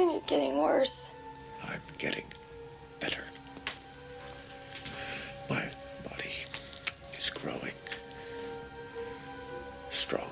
and you're getting worse. I'm getting better. My body is growing strong.